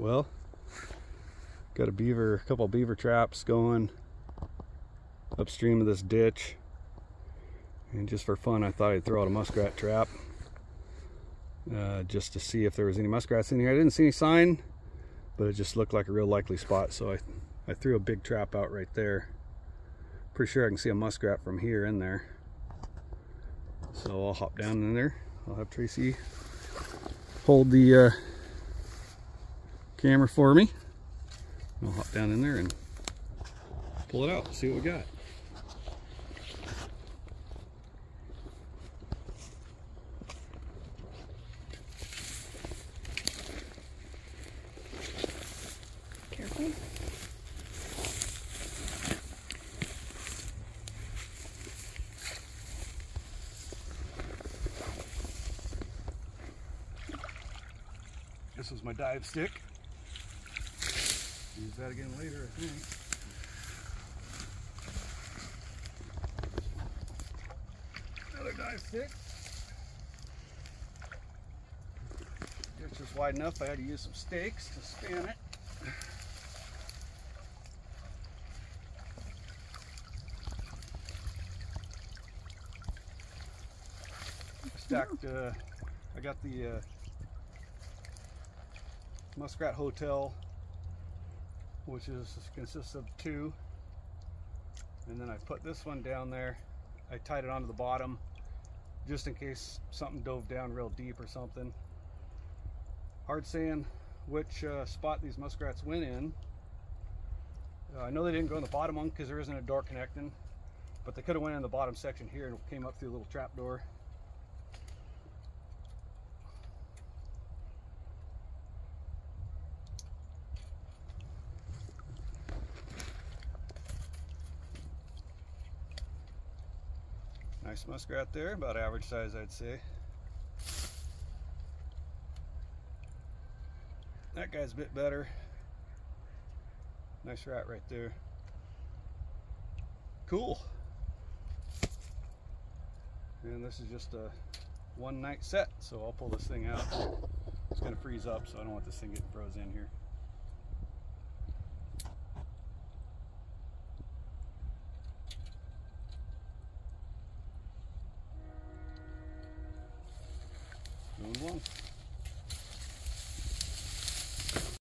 well, got a beaver, a couple beaver traps going upstream of this ditch. And just for fun, I thought I'd throw out a muskrat trap uh, just to see if there was any muskrats in here. I didn't see any sign, but it just looked like a real likely spot. So I, I threw a big trap out right there. Pretty sure I can see a muskrat from here in there. So I'll hop down in there. I'll have Tracy hold the uh, camera for me. I'll hop down in there and pull it out, see what we got. Careful. This is my dive stick. Use that again later, I think. Another dive stick. Ditch was wide enough, I had to use some stakes to span it. Stacked, uh, I got the uh, Muskrat Hotel, which is consists of two. And then I put this one down there. I tied it onto the bottom just in case something dove down real deep or something. Hard saying which uh, spot these muskrats went in. Uh, I know they didn't go in the bottom one because there isn't a door connecting, but they could have went in the bottom section here and came up through a little trap door. Nice muskrat there, about average size I'd say. That guy's a bit better. Nice rat right there. Cool. And this is just a one night set, so I'll pull this thing out. It's gonna freeze up, so I don't want this thing getting frozen in here. Bon, bon.